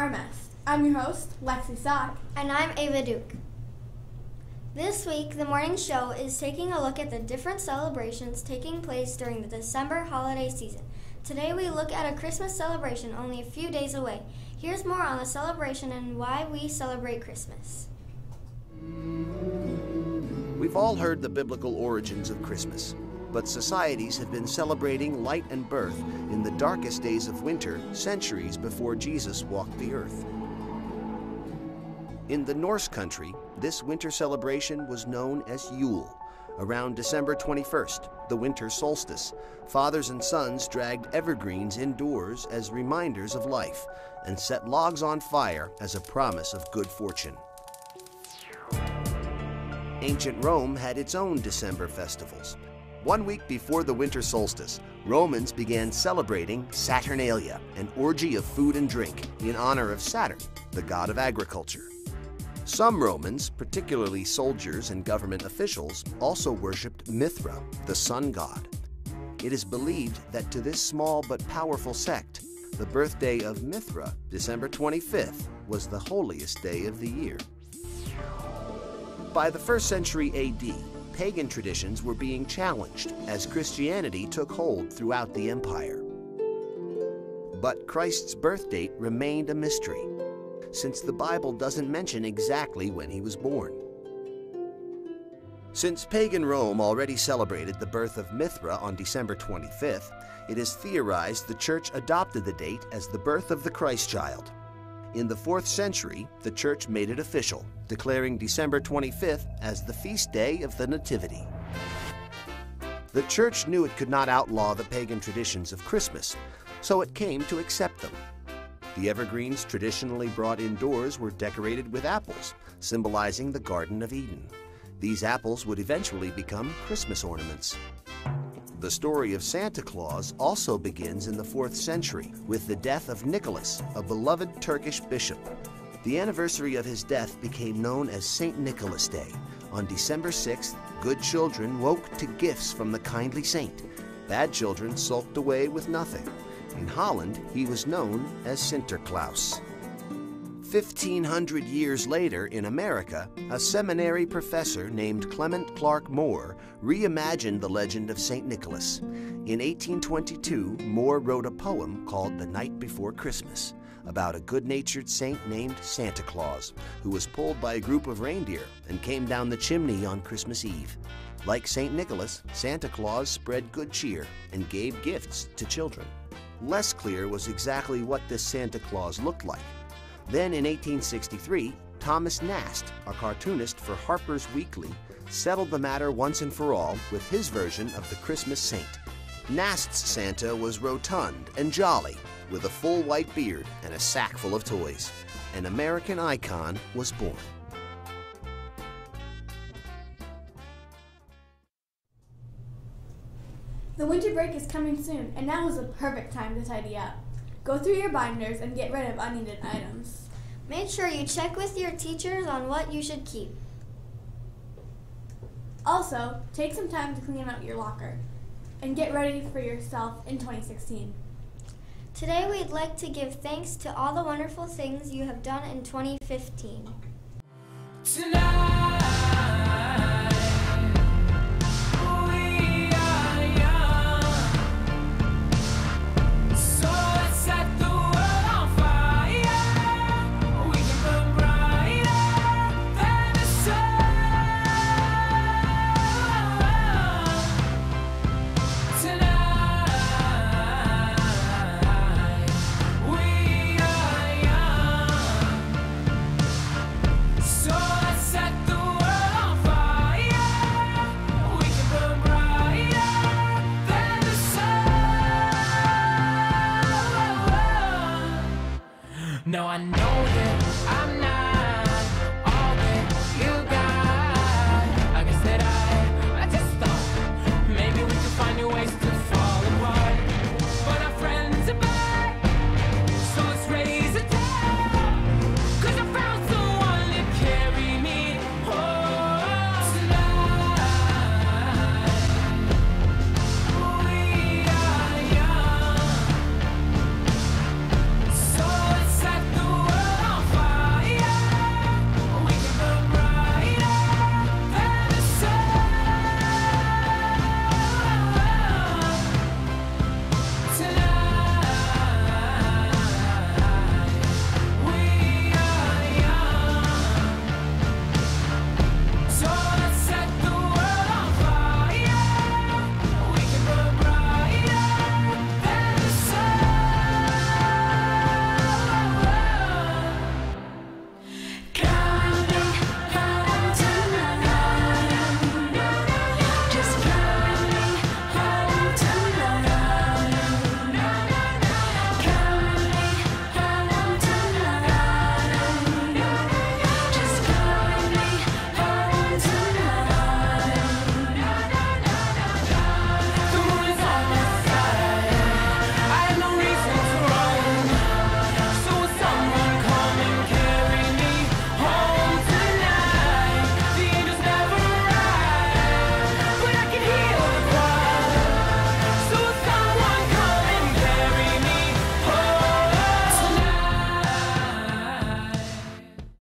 RMS. I'm your host, Lexi Sock. And I'm Ava Duke. This week, the morning show is taking a look at the different celebrations taking place during the December holiday season. Today, we look at a Christmas celebration only a few days away. Here's more on the celebration and why we celebrate Christmas. We've all heard the biblical origins of Christmas, but societies have been celebrating light and birth in the darkest days of winter centuries before Jesus walked the earth. In the Norse country, this winter celebration was known as Yule. Around December 21st, the winter solstice, fathers and sons dragged evergreens indoors as reminders of life and set logs on fire as a promise of good fortune. Ancient Rome had its own December festivals. One week before the winter solstice, Romans began celebrating Saturnalia, an orgy of food and drink in honor of Saturn, the god of agriculture. Some Romans, particularly soldiers and government officials, also worshipped Mithra, the sun god. It is believed that to this small but powerful sect, the birthday of Mithra, December 25th, was the holiest day of the year. By the first century AD, pagan traditions were being challenged as Christianity took hold throughout the empire. But Christ's birth date remained a mystery, since the Bible doesn't mention exactly when he was born. Since pagan Rome already celebrated the birth of Mithra on December 25th, it is theorized the church adopted the date as the birth of the Christ child. In the 4th century, the church made it official, declaring December 25th as the feast day of the Nativity. The church knew it could not outlaw the pagan traditions of Christmas, so it came to accept them. The evergreens traditionally brought indoors were decorated with apples, symbolizing the Garden of Eden. These apples would eventually become Christmas ornaments. The story of Santa Claus also begins in the 4th century with the death of Nicholas, a beloved Turkish bishop. The anniversary of his death became known as St. Nicholas Day. On December 6th, good children woke to gifts from the kindly saint. Bad children sulked away with nothing. In Holland, he was known as Sinterklaas. 1,500 years later in America, a seminary professor named Clement Clarke Moore reimagined the legend of St. Nicholas. In 1822, Moore wrote a poem called The Night Before Christmas about a good natured saint named Santa Claus who was pulled by a group of reindeer and came down the chimney on Christmas Eve. Like St. Nicholas, Santa Claus spread good cheer and gave gifts to children. Less clear was exactly what this Santa Claus looked like. Then in 1863, Thomas Nast, a cartoonist for Harper's Weekly, settled the matter once and for all with his version of the Christmas Saint. Nast's Santa was rotund and jolly, with a full white beard and a sack full of toys. An American icon was born. The winter break is coming soon, and now is the perfect time to tidy up. Go through your binders and get rid of unneeded items. Make sure you check with your teachers on what you should keep. Also, take some time to clean out your locker and get ready for yourself in 2016. Today, we'd like to give thanks to all the wonderful things you have done in 2015. Tonight. know that I'm not.